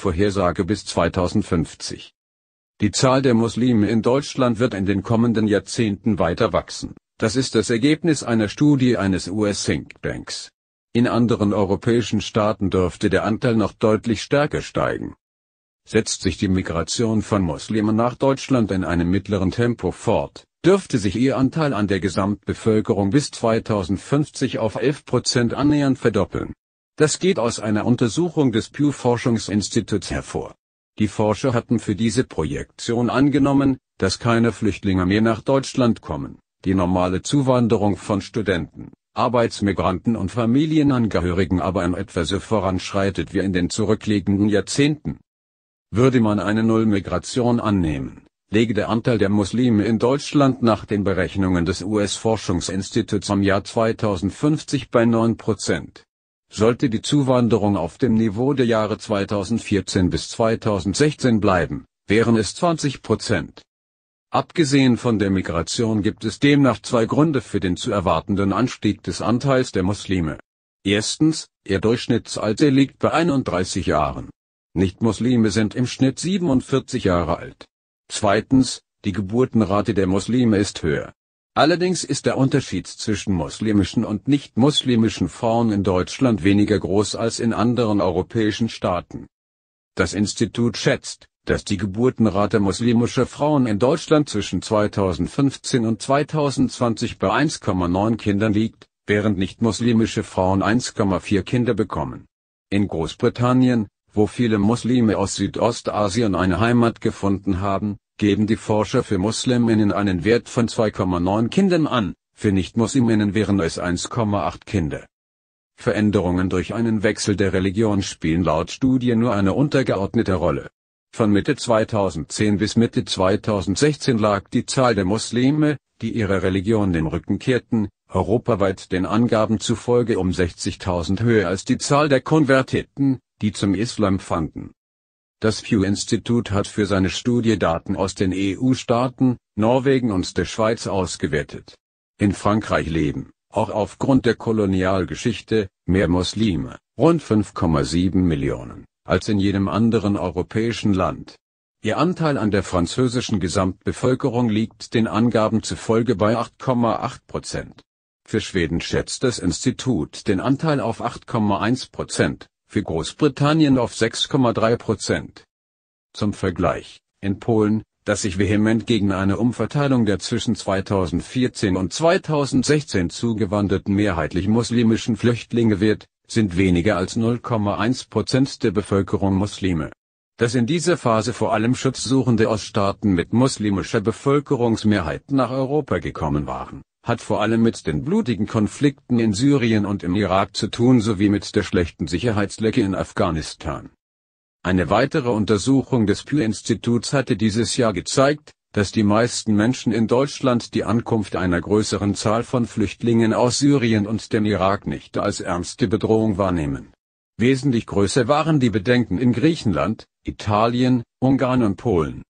Vorhersage bis 2050 Die Zahl der Muslime in Deutschland wird in den kommenden Jahrzehnten weiter wachsen. Das ist das Ergebnis einer Studie eines US-Thinktanks. In anderen europäischen Staaten dürfte der Anteil noch deutlich stärker steigen. Setzt sich die Migration von Muslimen nach Deutschland in einem mittleren Tempo fort, dürfte sich ihr Anteil an der Gesamtbevölkerung bis 2050 auf 11 Prozent annähernd verdoppeln. Das geht aus einer Untersuchung des Pew Forschungsinstituts hervor. Die Forscher hatten für diese Projektion angenommen, dass keine Flüchtlinge mehr nach Deutschland kommen, die normale Zuwanderung von Studenten, Arbeitsmigranten und Familienangehörigen aber in etwa so voranschreitet wie in den zurückliegenden Jahrzehnten. Würde man eine Nullmigration annehmen, lege der Anteil der Muslime in Deutschland nach den Berechnungen des US-Forschungsinstituts am Jahr 2050 bei 9 Prozent. Sollte die Zuwanderung auf dem Niveau der Jahre 2014 bis 2016 bleiben, wären es 20 Prozent. Abgesehen von der Migration gibt es demnach zwei Gründe für den zu erwartenden Anstieg des Anteils der Muslime. Erstens, ihr Durchschnittsalter liegt bei 31 Jahren. Nicht-Muslime sind im Schnitt 47 Jahre alt. Zweitens, die Geburtenrate der Muslime ist höher. Allerdings ist der Unterschied zwischen muslimischen und nicht-muslimischen Frauen in Deutschland weniger groß als in anderen europäischen Staaten. Das Institut schätzt, dass die Geburtenrate muslimischer Frauen in Deutschland zwischen 2015 und 2020 bei 1,9 Kindern liegt, während nicht-muslimische Frauen 1,4 Kinder bekommen. In Großbritannien, wo viele Muslime aus Südostasien eine Heimat gefunden haben, geben die Forscher für Musliminnen einen Wert von 2,9 Kindern an, für Nicht-Musliminnen wären es 1,8 Kinder. Veränderungen durch einen Wechsel der Religion spielen laut Studie nur eine untergeordnete Rolle. Von Mitte 2010 bis Mitte 2016 lag die Zahl der Muslime, die ihrer Religion den Rücken kehrten, europaweit den Angaben zufolge um 60.000 höher als die Zahl der Konvertiten, die zum Islam fanden. Das Pew-Institut hat für seine Studie Daten aus den EU-Staaten, Norwegen und der Schweiz ausgewertet. In Frankreich leben, auch aufgrund der Kolonialgeschichte, mehr Muslime, rund 5,7 Millionen, als in jedem anderen europäischen Land. Ihr Anteil an der französischen Gesamtbevölkerung liegt den Angaben zufolge bei 8,8 Prozent. Für Schweden schätzt das Institut den Anteil auf 8,1 Prozent, für Großbritannien auf 6,3 Prozent. Zum Vergleich, in Polen, das sich vehement gegen eine Umverteilung der zwischen 2014 und 2016 zugewanderten mehrheitlich muslimischen Flüchtlinge wehrt, sind weniger als 0,1 Prozent der Bevölkerung Muslime. Dass in dieser Phase vor allem Schutzsuchende aus Staaten mit muslimischer Bevölkerungsmehrheit nach Europa gekommen waren hat vor allem mit den blutigen Konflikten in Syrien und im Irak zu tun sowie mit der schlechten Sicherheitslücke in Afghanistan. Eine weitere Untersuchung des Pew-Instituts hatte dieses Jahr gezeigt, dass die meisten Menschen in Deutschland die Ankunft einer größeren Zahl von Flüchtlingen aus Syrien und dem Irak nicht als ernste Bedrohung wahrnehmen. Wesentlich größer waren die Bedenken in Griechenland, Italien, Ungarn und Polen.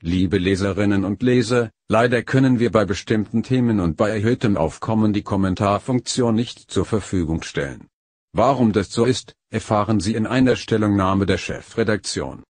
Liebe Leserinnen und Leser, leider können wir bei bestimmten Themen und bei erhöhtem Aufkommen die Kommentarfunktion nicht zur Verfügung stellen. Warum das so ist, erfahren Sie in einer Stellungnahme der Chefredaktion.